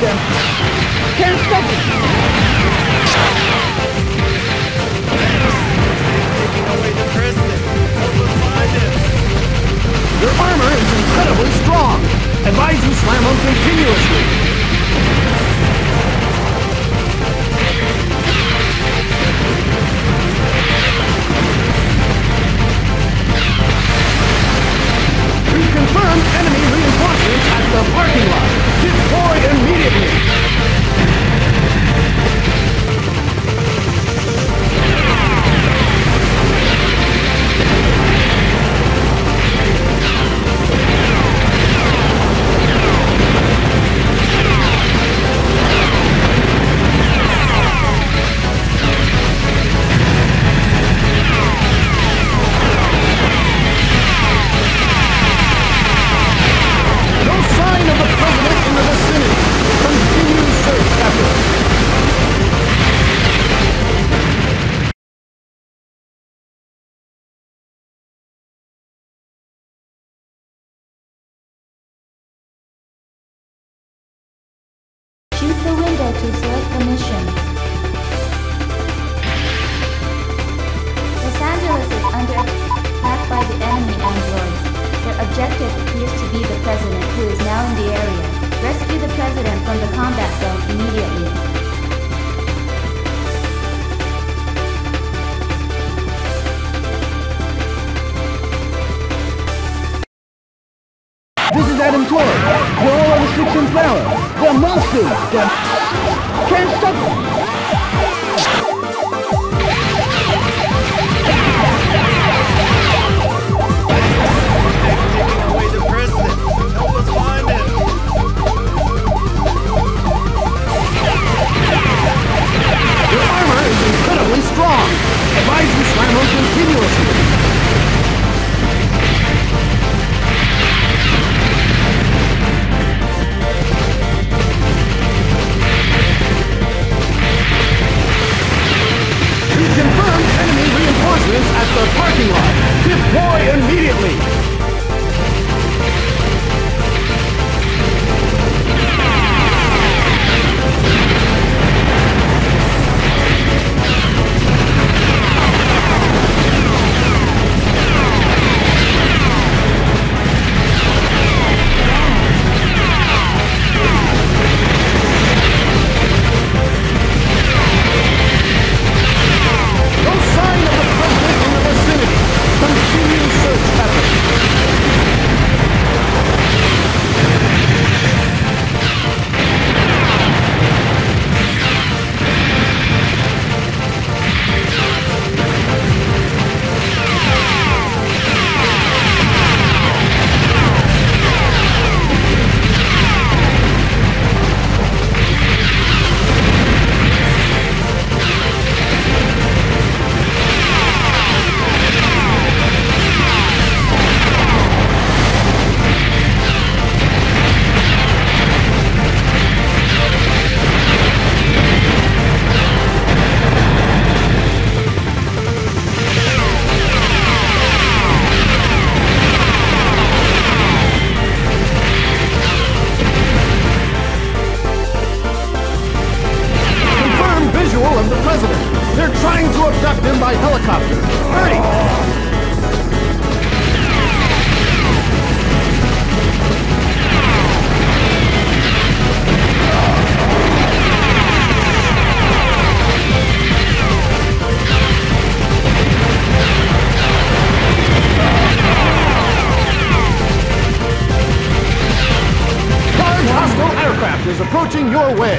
monsters. Approaching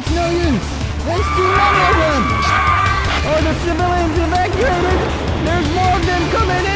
It's no use! There's too many of them! Are the civilians evacuated? There's more of them coming in!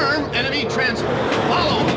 Confirm enemy transport. Follow.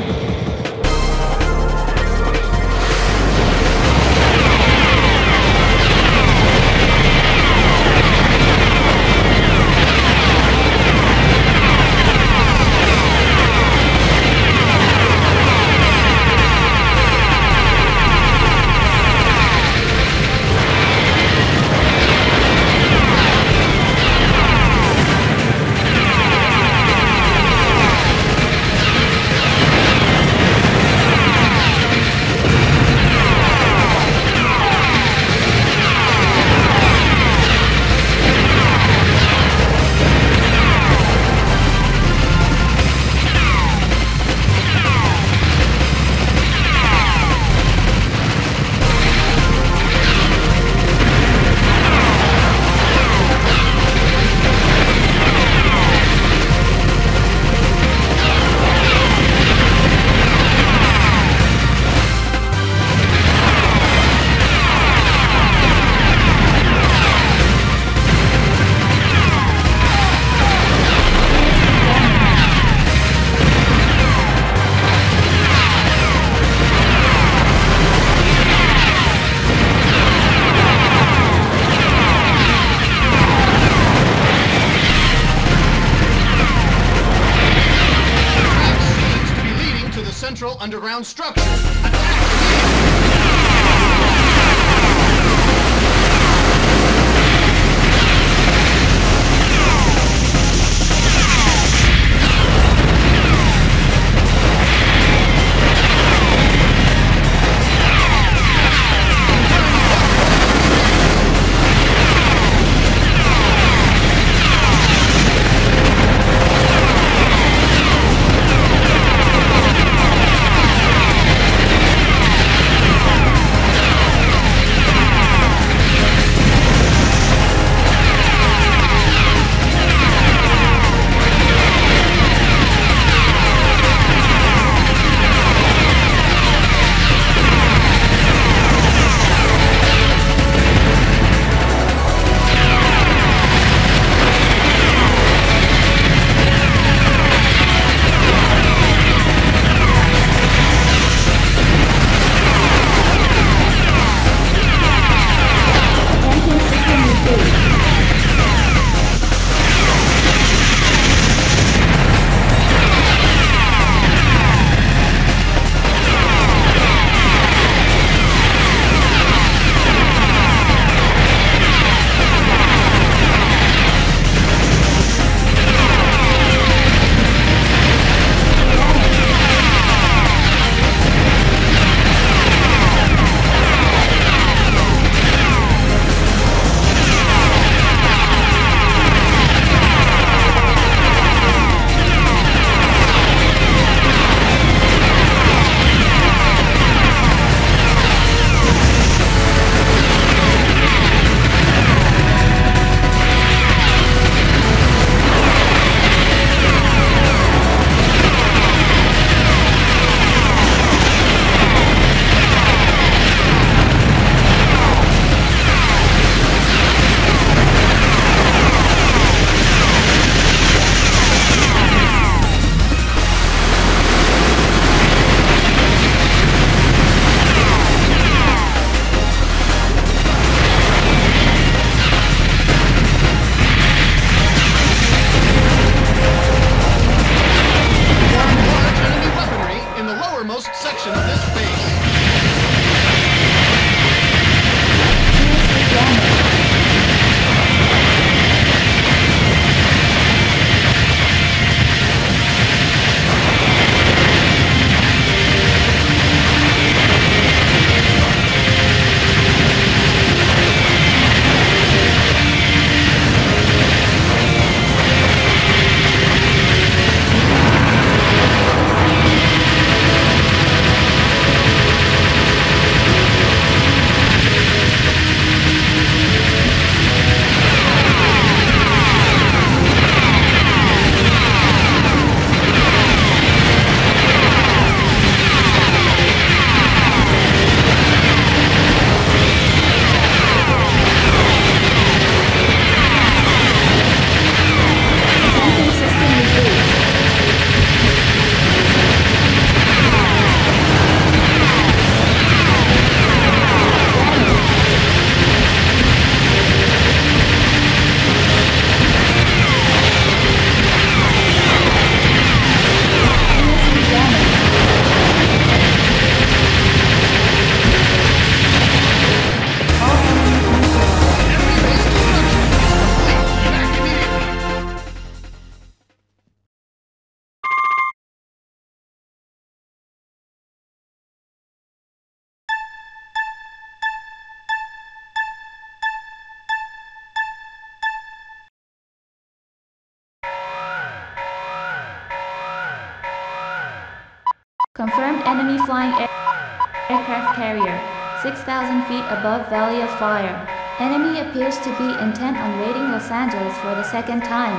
Carrier, 6,000 feet above Valley of Fire. Enemy appears to be intent on raiding Los Angeles for the second time.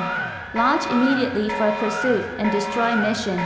Launch immediately for pursuit and destroy mission.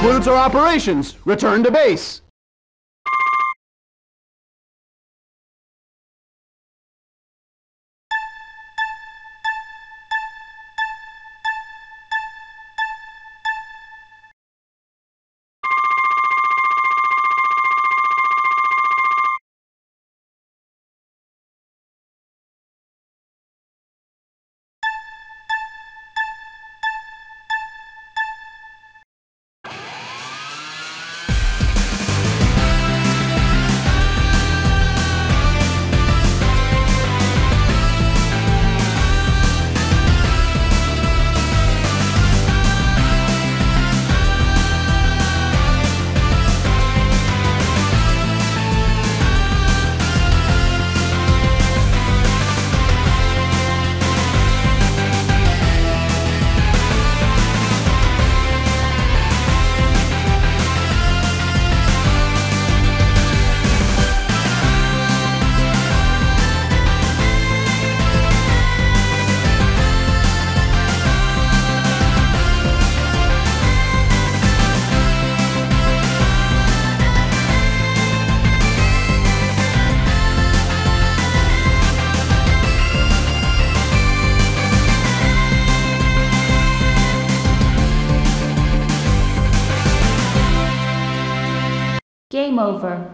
Concludes our operations. Return to base. Over.